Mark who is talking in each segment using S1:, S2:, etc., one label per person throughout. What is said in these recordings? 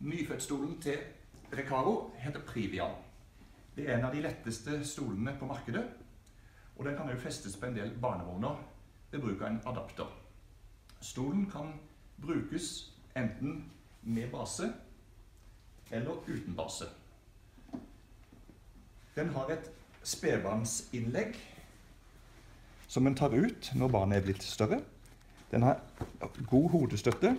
S1: Nyfødtstolen til Recaro heter Privia. Det er en av de letteste stolene på markedet, og den kan også festes på en del barnevogner ved bruk av en adapter. Stolen kan brukes enten med base eller uten base. Den har et spedbarnsinnlegg som en tar ut når barnet er blitt større. Den har god hodestøtte,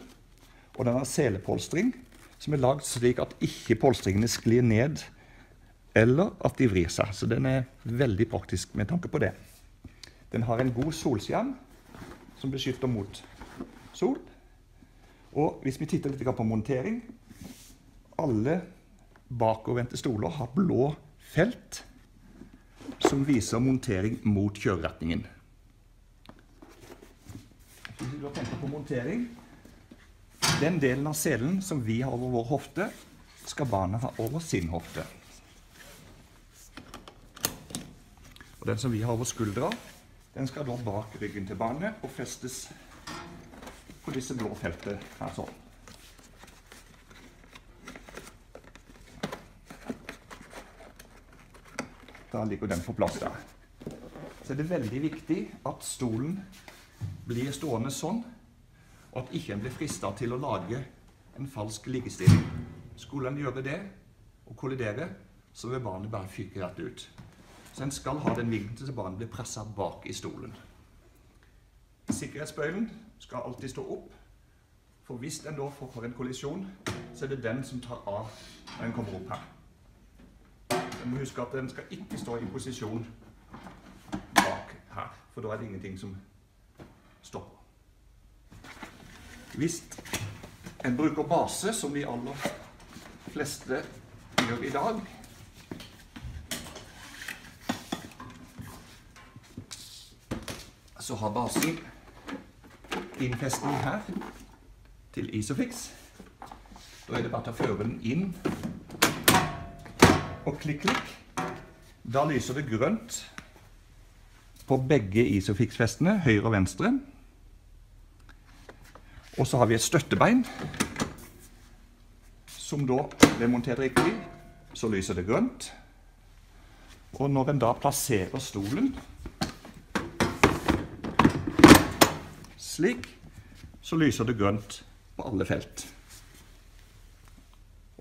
S1: og den har selepolstring som er lagd slik at ikke polstringene sklir ned eller at de vrir seg. Så den er veldig praktisk med tanke på det. Den har en god solskjerm som beskytter mot sol. Og hvis vi titter litt på montering Alle bakovervendte stoler har blå felt som viser montering mot kjøreretningen. Hvis vi tenker på montering Den delen av selen som vi har over vår hofte, skal barnet ha over sin hofte. Og den som vi har over skuldra, den skal da bak ryggen til barnet og festes på disse blå feltene her sånn. Da ligger den på plass der. Så er det veldig viktig at stolen blir stående sånn, og at ikke en blir frista til å lage en falsk likestilling. Skulle en gjøre det og kollidere, så vil barnet bare fyke rett ut. Så en skal ha den vinkelen til barnet blir pressa bak i stolen. Sikkerhetsbøylen skal alltid stå opp, for hvis en da får en kollisjon, så er det den som tar av når en kommer opp her. En må huske at den skal ikke stå i posisjon bak her, for da er det ingenting som stopper. Hvis en bruker base, som de aller fleste gjør i dag, så har basen innfestning her til Isofix. Da er det bare å føre den inn og klikk, klikk. Da lyser det grønt på begge Isofix-festene, høyre og venstre. Og så har vi et støttebein, som da blir montert riktig, så lyser det grønt. Og når en da plasserer stolen slik, så lyser det grønt på alle felt.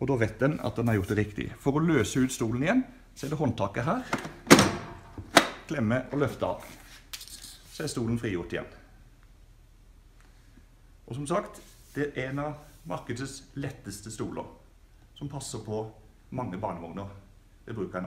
S1: Og da vet en at den har gjort det riktig. For å løse ut stolen igjen, så er det håndtaket her. Klemme og løfte av. Så er stolen frigjort igjen. Og som sagt, det er en av markedets letteste stoler, som passer på mange barnevogner ved bruk av en